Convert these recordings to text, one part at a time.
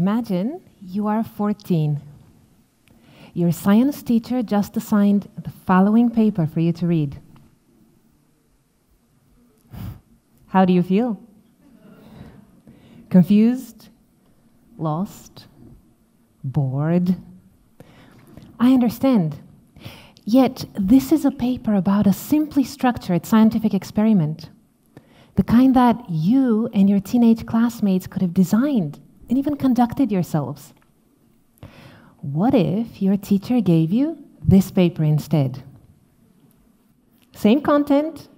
Imagine you are 14. Your science teacher just assigned the following paper for you to read. How do you feel? Confused? Lost? Bored? I understand. Yet, this is a paper about a simply structured scientific experiment. The kind that you and your teenage classmates could have designed and even conducted yourselves. What if your teacher gave you this paper instead? Same content,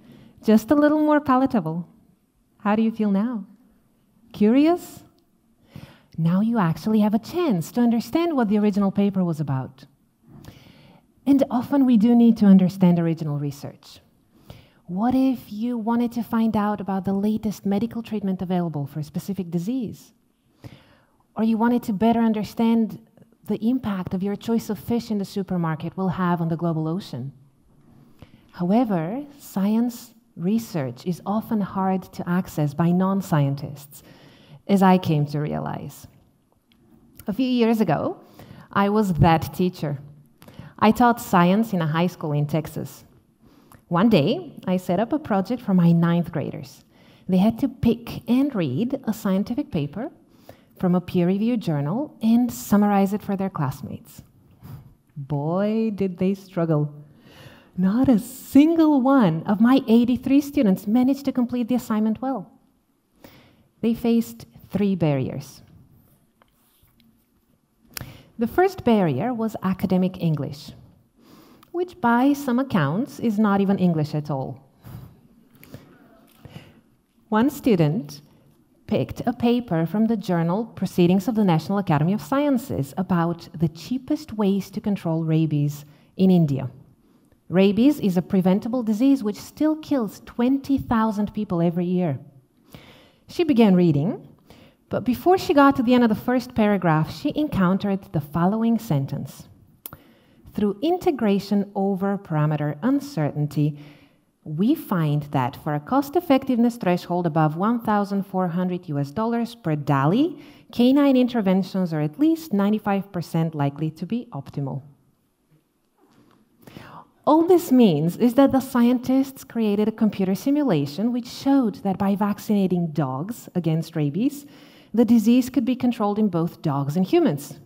just a little more palatable. How do you feel now? Curious? Now you actually have a chance to understand what the original paper was about. And often we do need to understand original research. What if you wanted to find out about the latest medical treatment available for a specific disease? Or you wanted to better understand the impact of your choice of fish in the supermarket will have on the global ocean. However, science research is often hard to access by non scientists, as I came to realize. A few years ago, I was that teacher. I taught science in a high school in Texas. One day, I set up a project for my ninth graders. They had to pick and read a scientific paper from a peer reviewed journal and summarize it for their classmates. Boy, did they struggle. Not a single one of my 83 students managed to complete the assignment well. They faced three barriers. The first barrier was academic English, which by some accounts is not even English at all. One student picked a paper from the journal Proceedings of the National Academy of Sciences about the cheapest ways to control rabies in India. Rabies is a preventable disease which still kills 20,000 people every year. She began reading, but before she got to the end of the first paragraph, she encountered the following sentence Through integration over parameter uncertainty, we find that for a cost effectiveness threshold above 1,400 US dollars per DALY, canine interventions are at least 95% likely to be optimal. All this means is that the scientists created a computer simulation which showed that by vaccinating dogs against rabies, the disease could be controlled in both dogs and humans.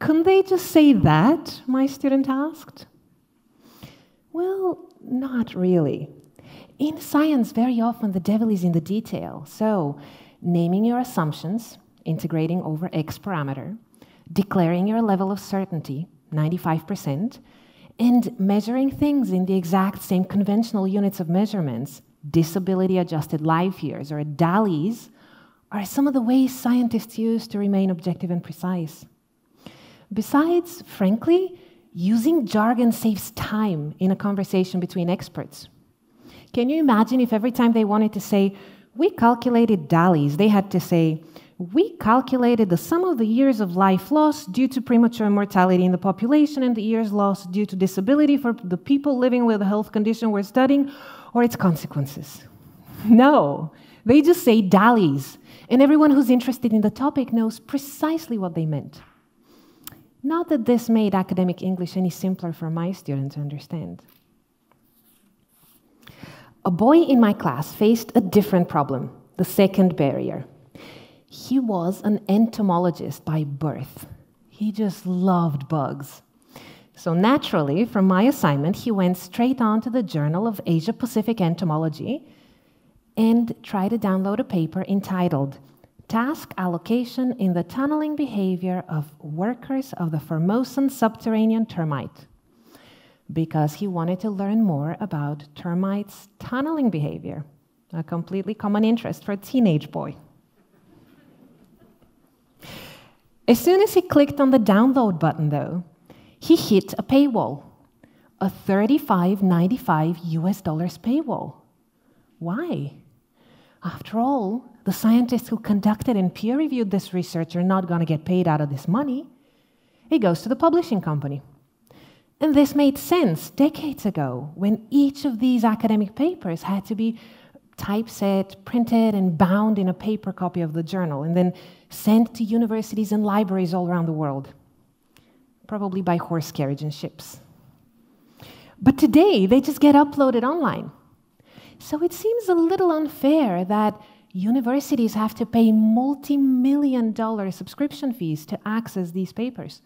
Couldn't they just say that? My student asked. Well, not really. In science, very often the devil is in the detail. So, naming your assumptions, integrating over X parameter, declaring your level of certainty, 95%, and measuring things in the exact same conventional units of measurements, disability adjusted life years or DALYs, are some of the ways scientists use to remain objective and precise. Besides, frankly, using jargon saves time in a conversation between experts. Can you imagine if every time they wanted to say, we calculated DALYs, they had to say, we calculated the sum of the years of life lost due to premature mortality in the population and the years lost due to disability for the people living with a health condition we're studying or its consequences. No, they just say DALYs, and everyone who's interested in the topic knows precisely what they meant. Not that this made academic English any simpler for my students to understand. A boy in my class faced a different problem, the second barrier. He was an entomologist by birth. He just loved bugs. So, naturally, from my assignment, he went straight on to the Journal of Asia Pacific Entomology and tried to download a paper entitled task allocation in the tunneling behavior of workers of the Formosan subterranean termite because he wanted to learn more about termites' tunneling behavior, a completely common interest for a teenage boy. As soon as he clicked on the download button, though, he hit a paywall, a 35.95 US dollars paywall. Why? After all, the scientists who conducted and peer reviewed this research are not going to get paid out of this money. It goes to the publishing company. And this made sense decades ago when each of these academic papers had to be typeset, printed, and bound in a paper copy of the journal, and then sent to universities and libraries all around the world, probably by horse carriage and ships. But today, they just get uploaded online. So it seems a little unfair that universities have to pay multi million dollar subscription fees to access these papers,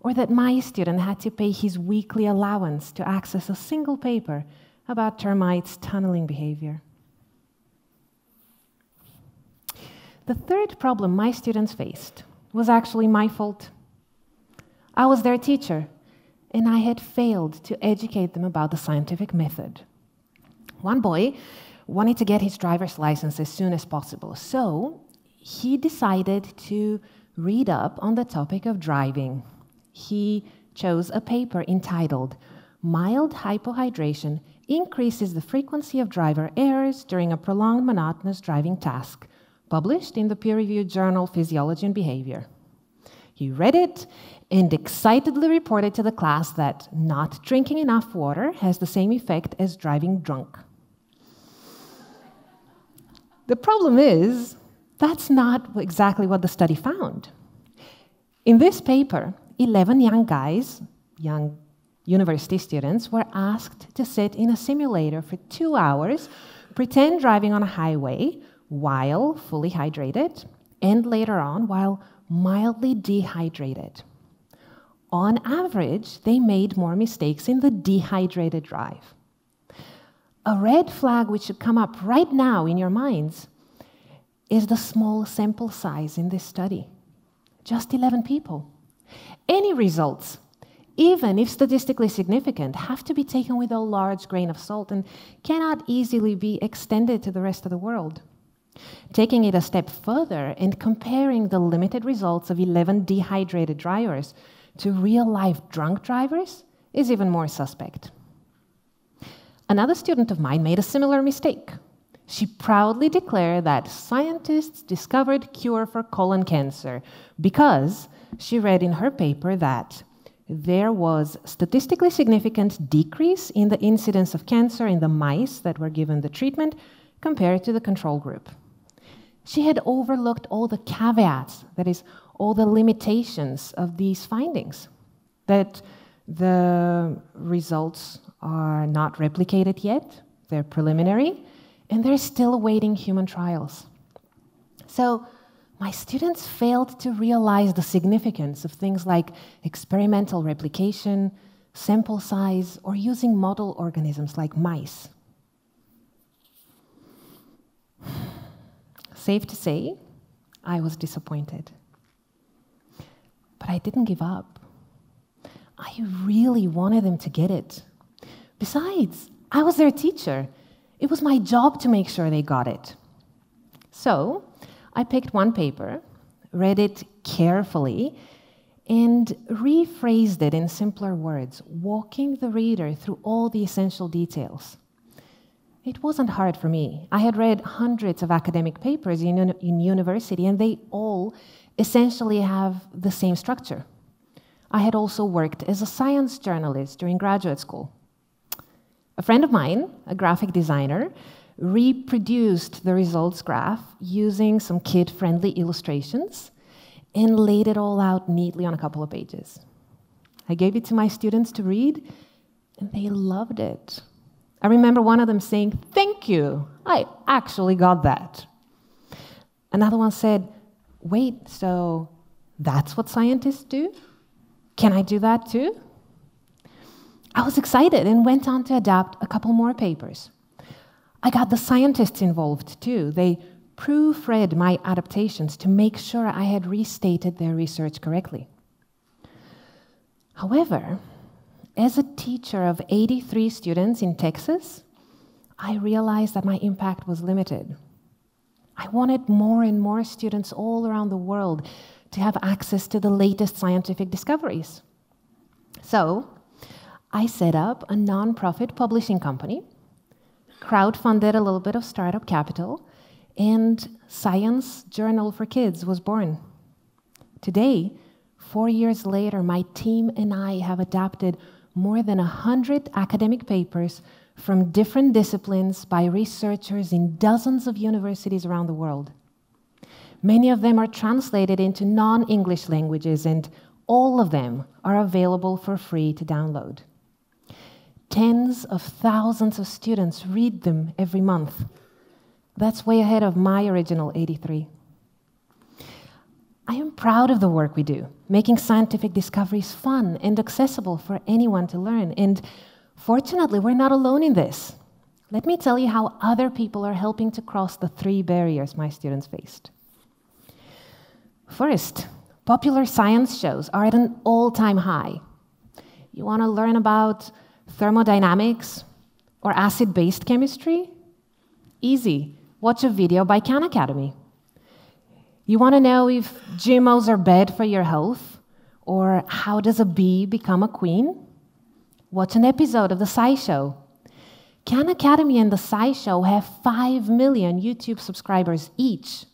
or that my student had to pay his weekly allowance to access a single paper about termites' tunneling behavior. The third problem my students faced was actually my fault. I was their teacher, and I had failed to educate them about the scientific method. One boy wanted to get his driver's license as soon as possible, so he decided to read up on the topic of driving. He chose a paper entitled Mild Hypohydration Increases the Frequency of Driver Errors During a Prolonged Monotonous Driving Task published in the peer reviewed journal Physiology and Behavior. He read it and excitedly reported to the class that not drinking enough water has the same effect as driving drunk. The problem is, that's not exactly what the study found. In this paper, 11 young guys, young university students, were asked to sit in a simulator for two hours, pretend driving on a highway, while fully hydrated, and later on while mildly dehydrated. On average, they made more mistakes in the dehydrated drive. A red flag which should come up right now in your minds is the small sample size in this study just 11 people. Any results, even if statistically significant, have to be taken with a large grain of salt and cannot easily be extended to the rest of the world. Taking it a step further and comparing the limited results of 11 dehydrated drivers to real life drunk drivers is even more suspect. Another student of mine made a similar mistake. She proudly declared that scientists discovered cure for colon cancer because she read in her paper that there was statistically significant decrease in the incidence of cancer in the mice that were given the treatment compared to the control group. She had overlooked all the caveats, that is, all the limitations of these findings, that the results are not replicated yet, they're preliminary, and they're still awaiting human trials. So, my students failed to realize the significance of things like experimental replication, sample size, or using model organisms like mice. Safe to say, I was disappointed. But I didn't give up. I really wanted them to get it. Besides, I was their teacher. It was my job to make sure they got it. So I picked one paper, read it carefully, and rephrased it in simpler words, walking the reader through all the essential details. It wasn't hard for me. I had read hundreds of academic papers in, in university, and they all essentially have the same structure. I had also worked as a science journalist during graduate school. A friend of mine, a graphic designer, reproduced the results graph using some kid friendly illustrations and laid it all out neatly on a couple of pages. I gave it to my students to read, and they loved it. I remember one of them saying, Thank you, I actually got that. Another one said, Wait, so that's what scientists do? Can I do that too? I was excited and went on to adapt a couple more papers. I got the scientists involved too. They proofread my adaptations to make sure I had restated their research correctly. However, as a teacher of 83 students in Texas, I realized that my impact was limited. I wanted more and more students all around the world to have access to the latest scientific discoveries. So, I set up a nonprofit publishing company, crowdfunded a little bit of startup capital, and Science Journal for Kids was born. Today, four years later, my team and I have adapted more than 100 academic papers from different disciplines by researchers in dozens of universities around the world. Many of them are translated into non English languages, and all of them are available for free to download. Tens of thousands of students read them every month. That's way ahead of my original 83. I am proud of the work we do, making scientific discoveries fun and accessible for anyone to learn. And fortunately, we're not alone in this. Let me tell you how other people are helping to cross the three barriers my students faced. First, popular science shows are at an all time high. You want to learn about thermodynamics or acid based chemistry? Easy. Watch a video by Khan Academy. You want to know if GMOs are bad for your health? Or how does a bee become a queen? Watch an episode of The SciShow. Khan Academy and The SciShow have 5 million YouTube subscribers each.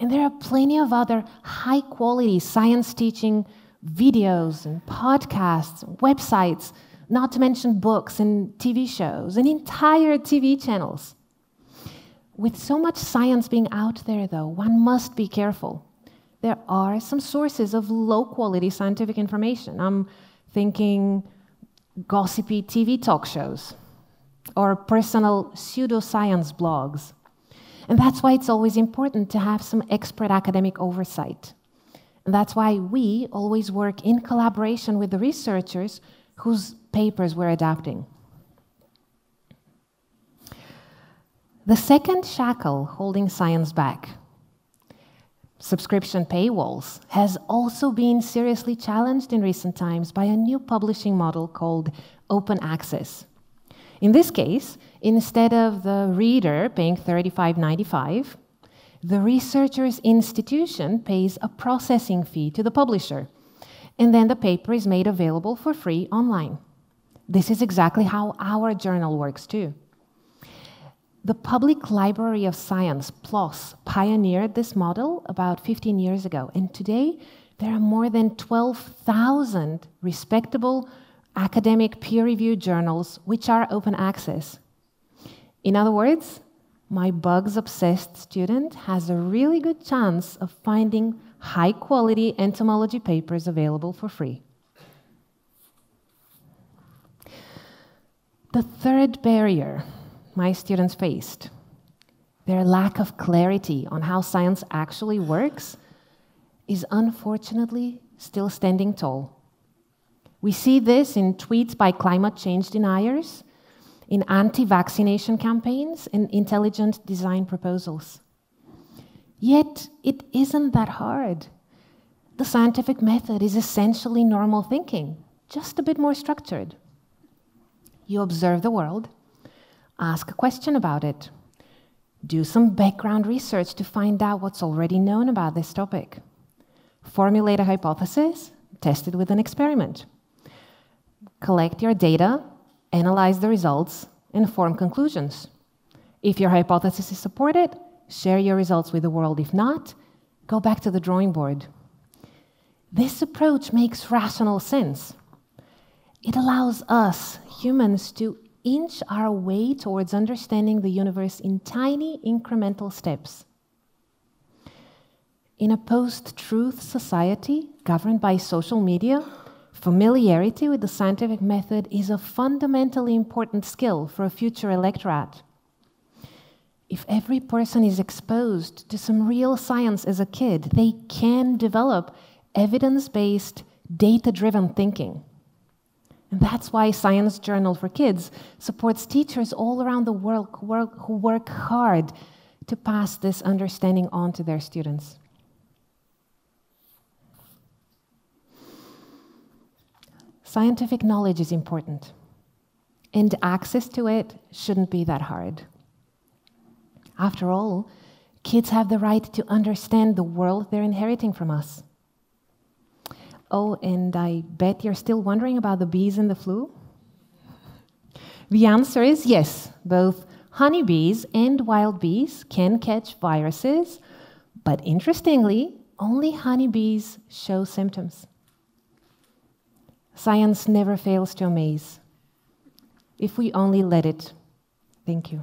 And there are plenty of other high quality science teaching videos and podcasts, websites, not to mention books and TV shows and entire TV channels. With so much science being out there, though, one must be careful. There are some sources of low quality scientific information. I'm thinking gossipy TV talk shows or personal pseudoscience blogs. And that's why it's always important to have some expert academic oversight. And that's why we always work in collaboration with the researchers whose papers we're adapting. The second shackle holding science back, subscription paywalls, has also been seriously challenged in recent times by a new publishing model called open access. In this case, instead of the reader paying $35.95, the researcher's institution pays a processing fee to the publisher, and then the paper is made available for free online. This is exactly how our journal works too. The Public Library of Science, PLOS, pioneered this model about 15 years ago, and today there are more than 12,000 respectable academic peer reviewed journals which are open access. In other words, my bugs obsessed student has a really good chance of finding high quality entomology papers available for free. The third barrier my students faced. Their lack of clarity on how science actually works is unfortunately still standing tall. We see this in tweets by climate change deniers, in anti vaccination campaigns, and intelligent design proposals. Yet, it isn't that hard. The scientific method is essentially normal thinking, just a bit more structured. You observe the world, Ask a question about it. Do some background research to find out what's already known about this topic. Formulate a hypothesis, test it with an experiment. Collect your data, analyze the results, and form conclusions. If your hypothesis is supported, share your results with the world. If not, go back to the drawing board. This approach makes rational sense. It allows us, humans, to inch our way towards understanding the universe in tiny incremental steps. In a post truth society governed by social media, familiarity with the scientific method is a fundamentally important skill for a future electorate. If every person is exposed to some real science as a kid, they can develop evidence based, data driven thinking. And that's why Science Journal for Kids supports teachers all around the world who work, hard to pass this understanding on to their students. Scientific knowledge is important, and access to it shouldn't be that hard. After all, kids have the right to understand the world they're inheriting from us. Oh, and I bet you're still wondering about the bees and the flu? The answer is yes. Both honeybees and wild bees can catch viruses, but interestingly, only honeybees show symptoms. Science never fails to amaze. if we only let it. Thank you.